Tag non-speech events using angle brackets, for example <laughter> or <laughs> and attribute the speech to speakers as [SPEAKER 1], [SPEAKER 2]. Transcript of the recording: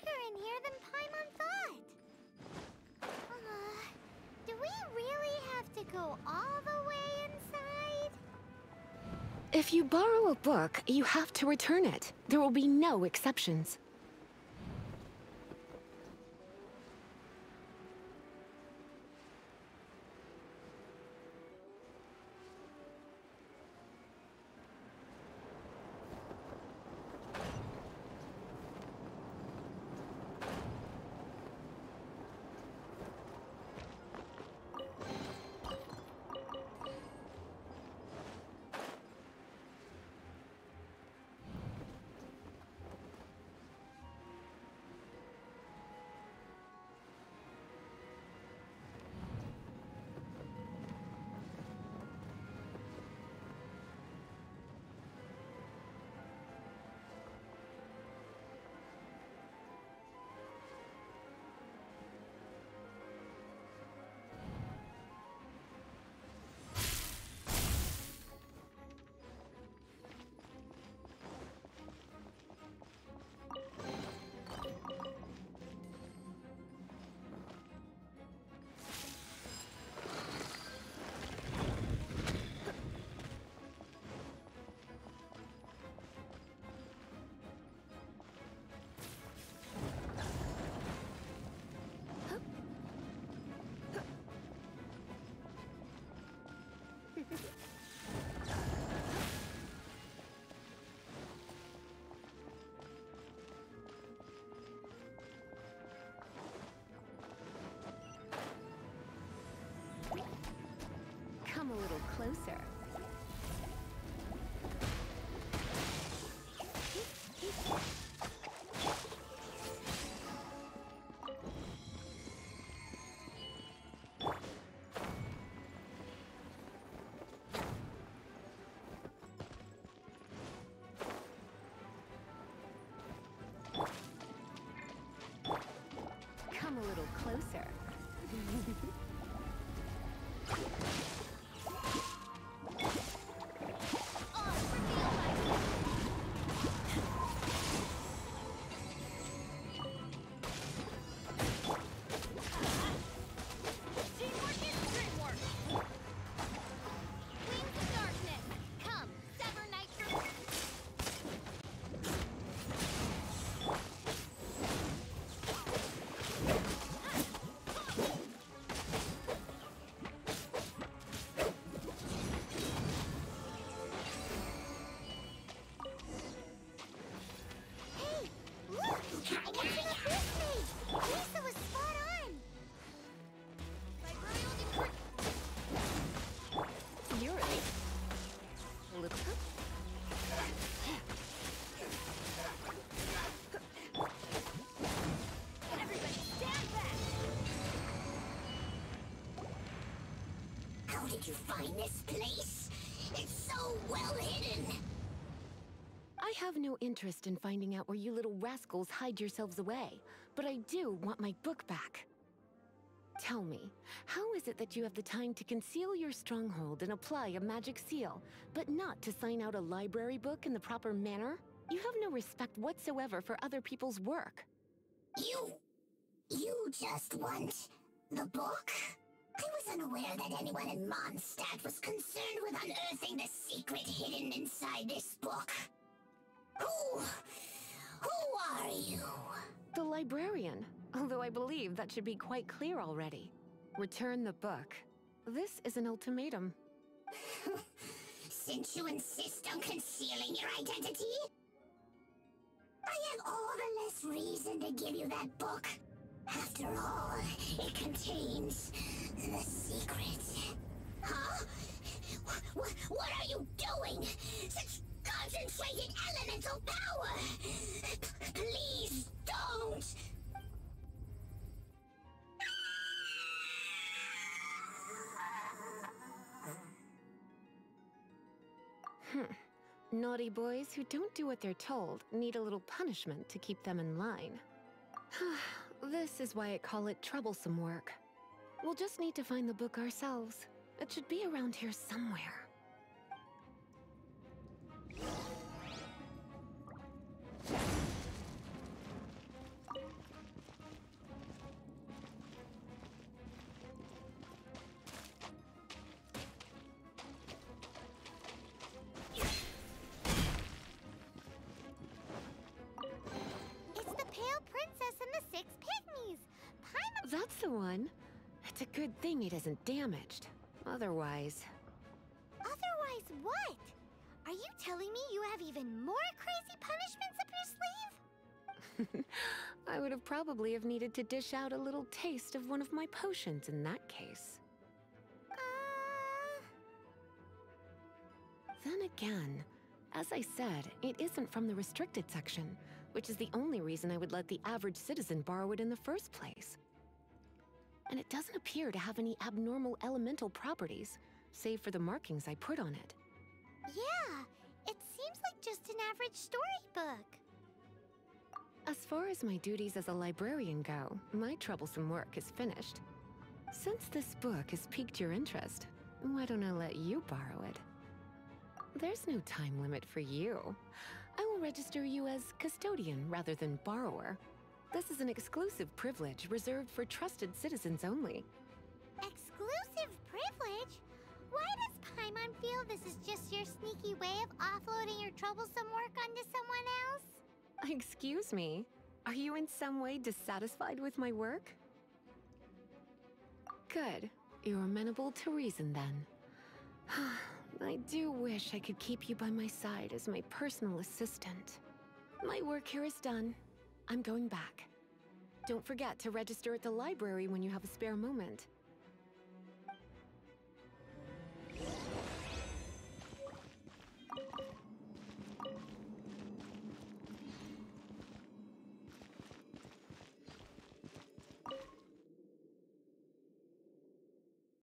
[SPEAKER 1] bigger in here than Paimon thought. Uh, do we really have to go all the way inside?
[SPEAKER 2] If you borrow a book, you have to return it. There will be no exceptions. Closer. Little.
[SPEAKER 1] Everybody stand back!
[SPEAKER 3] How did you find this place? It's so well hidden.
[SPEAKER 2] I have no interest in finding out where you little rascals hide yourselves away, but I do want my book back. Tell me, how is it that you have the time to conceal your stronghold and apply a magic seal, but not to sign out a library book in the proper manner? You have no respect whatsoever for other people's work.
[SPEAKER 3] You. You just want the book? I was unaware that anyone in Mondstadt was concerned with unearthing the secret hidden inside this book. Who. Who are you?
[SPEAKER 2] The librarian, although I believe that should be quite clear already. Return the book. This is an ultimatum. <laughs>
[SPEAKER 3] Since you insist on concealing your identity, I have all the less reason to give you that book. After all, it contains the secret. Huh? What, what are you doing? Such concentrated elemental Hmm.
[SPEAKER 2] Naughty boys who don't do what they're told need a little punishment to keep them in line. <sighs> this is why I call it troublesome work. We'll just need to find the book ourselves. It should be around here somewhere. A one. It's a good thing it isn't damaged. Otherwise...
[SPEAKER 1] Otherwise, what? Are you telling me you have even more crazy punishments up your sleeve? <laughs>
[SPEAKER 2] I would have probably have needed to dish out a little taste of one of my potions in that case.
[SPEAKER 1] Uh...
[SPEAKER 2] Then again, as I said, it isn't from the restricted section, which is the only reason I would let the average citizen borrow it in the first place. And it doesn't appear to have any abnormal elemental properties, save for the markings I put on it.
[SPEAKER 1] Yeah, it seems like just an average storybook.
[SPEAKER 2] As far as my duties as a librarian go, my troublesome work is finished. Since this book has piqued your interest, why don't I let you borrow it? There's no time limit for you. I will register you as custodian rather than borrower. This is an exclusive privilege reserved for trusted citizens only.
[SPEAKER 1] Exclusive privilege? Why does Paimon feel this is just your sneaky way of offloading your troublesome work onto someone else?
[SPEAKER 2] Excuse me, are you in some way dissatisfied with my work? Good. You're amenable to reason then. <sighs> I do wish I could keep you by my side as my personal assistant. My work here is done. I'm going back. Don't forget to register at the library when you have a spare moment.